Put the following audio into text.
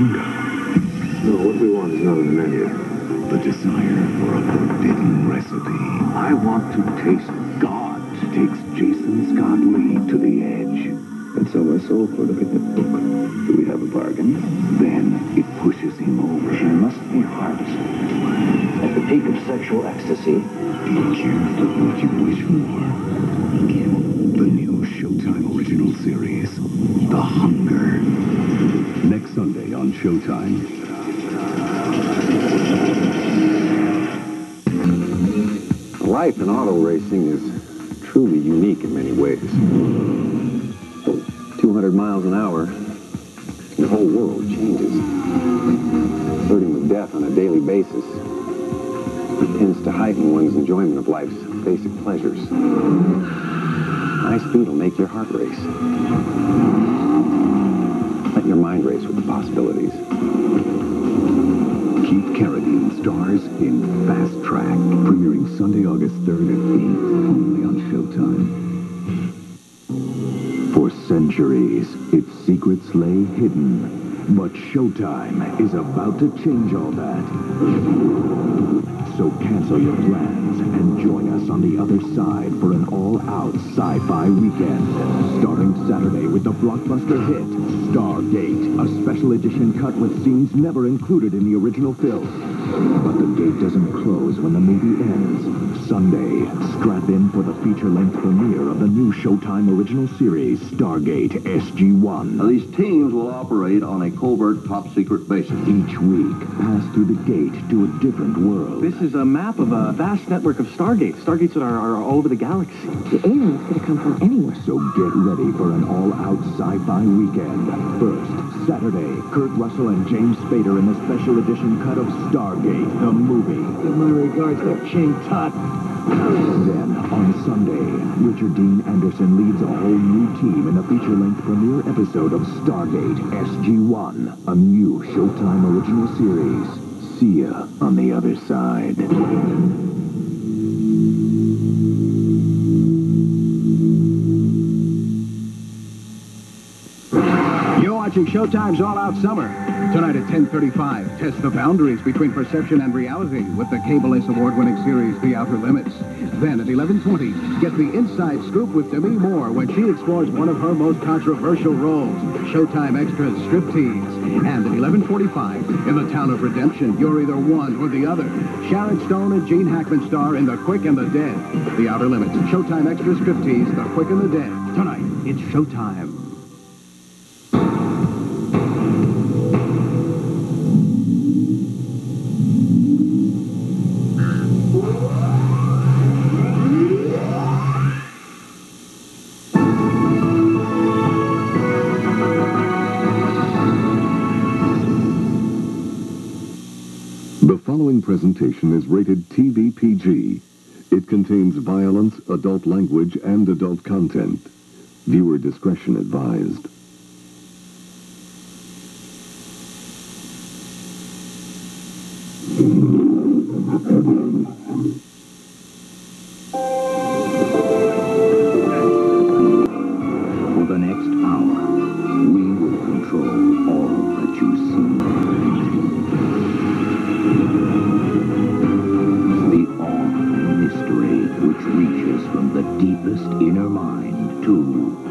you want is not on the menu. The desire for a forbidden recipe. I want to taste God. Takes Jason Scott Lee to the edge. And so I sold for look at the book. Do we have a bargain? Then it pushes him over. She must be harvested. At the peak of sexual ecstasy. Be careful what you wish for. The new Showtime original series, The Hunger. Showtime. Life in auto racing is truly unique in many ways. 200 miles an hour, the whole world changes. Flirting with death on a daily basis tends to heighten one's enjoyment of life's basic pleasures. High speed will make your heart race. Your mind race with the possibilities. Keith Carradine stars in Fast Track, premiering Sunday, August 3rd at 8, only on Showtime. For centuries, its secrets lay hidden. But Showtime is about to change all that. So cancel your plans and join us on the other side for an all-out sci-fi weekend. Starting Saturday with the blockbuster hit, Stargate, a special edition cut with scenes never included in the original film. But the gate doesn't close when the movie ends. Sunday, strap in for the feature-length premiere of the new Showtime original series, Stargate SG-1. Now, these teams will operate on a covert top-secret basis. Each week, pass through the gate to a different world. This is a map of a vast network of Stargates. Stargates that are, are all over the galaxy. The aliens could have come from anywhere. So get ready for an all-out sci-fi weekend. First, Saturday, Kurt Russell and James Spader in the special edition cut of Stargate, the movie. Give my regards to King Tut. Then, on Sunday, Richard Dean Anderson leads a whole new team in the feature-length premiere episode of Stargate SG-1, a new Showtime original series. See ya on the other side. You're watching Showtime's All Out Summer. Tonight at 10.35, test the boundaries between perception and reality with the CableACE award-winning series, The Outer Limits. Then at 11.20, get the inside scoop with Demi Moore when she explores one of her most controversial roles, Showtime Extras Striptease. And at 11.45, in the town of Redemption, you're either one or the other. Sharon Stone and Gene Hackman star in The Quick and the Dead. The Outer Limits, Showtime Extras Striptease, The Quick and the Dead. Tonight, it's Showtime. The following presentation is rated TV PG. It contains violence, adult language, and adult content. Viewer discretion advised. For the next hour, we will control deepest inner mind to the outer limits.